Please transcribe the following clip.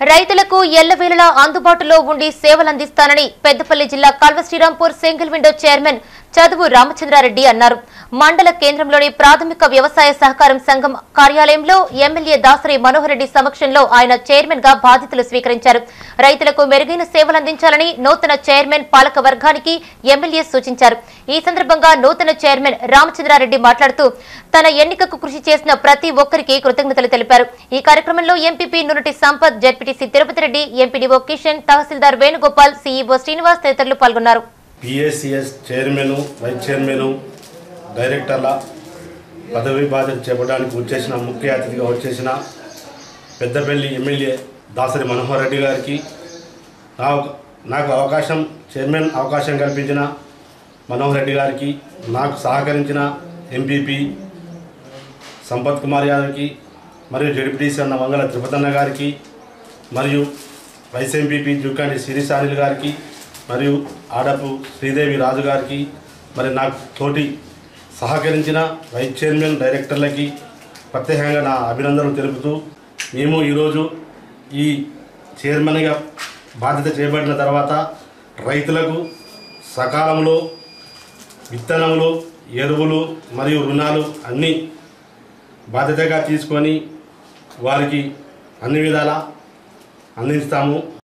రైతులకు ఎల్లవేళలా అందుబాటులో ఉండి సేవలందిస్తానని పెద్దపల్లి జిల్లా Kalva Srirampur single window chairman Chaduvu Ramachandra Reddy అన్నారు. మండల కేంద్రంలోని ప్రాథమిక వ్యవసాయ సహకారం సంఘం కార్యాలయంలో ఎమ్మెల్యే దాసరి మనోహర్ రెడ్డి సమక్షంలో ఆయన చైర్మన్గా బాధ్యతలు స్వీకరించారు. రైతులకు మెరుగైన సేవలు అందించాలని నూతన చైర్మన్ పాలక వర్గానికి ఎమ్మెల్యే సూచించారు. ఈ సందర్భంగా నూతన చైర్మన్ రామచంద్రారెడ్డి మాట్లాడుతూ తన ఎన్నికకు కృషి చేసిన ప్రతి ఒక్కరికి కృతజ్ఞతలు తెలిపారు. ఈ కార్యక్రమంలో MPP నునటి Sampath ZPTC Tirupati Reddy MPDO Kishan తహసీల్దార్ వేణుగోపాల్ సీఈఓ శ్రీనివాస్ తదితరులు పాల్గొన్నారు. పిఎస్సిఎస్ చైర్మన్ వైస్ చైర్మన్ డైరెక్టర్ల పదవి బాధ్యత చేపట్టడానికి వచ్చేసిన ముఖ్య అతిథిగా వచ్చేసిన పెద్దపల్లి ఎమ్మెల్యే దాసరి మనోహర్ రెడ్డి గారికి నాకు నాకు అవకాశం చైర్మన్ అవకాశం కల్పించిన మనోహర్ రెడ్డి గారికి నాకు సహకరించిన ఎంపీపీ సంపత్ కుమార్ యాదవ్కి మరియు జడిపిటీసీ అన్న మంగళ త్రిపతన్న గారికి మరియు వైస్ ఎంపీపీ జుక్కాండి సిరిసానిల్ గారికి మరియు ఆడపు శ్రీదేవి రాజు గారికి మరి నాకు తోటి సహకరించిన వైస్ చైర్మన్ డైరెక్టర్లకి ప్రత్యేకంగా నా అభినందనలు తెలుపుతూ మేము ఈరోజు ఈ చైర్మన్గా బాధ్యత చేపట్టిన తర్వాత రైతులకు సకాలంలో విత్తనములు ఎరువులు మరియు రుణాలు అన్నీ బాధ్యతగా తీసుకొని వారికి అన్ని విధాలా అందిస్తాము.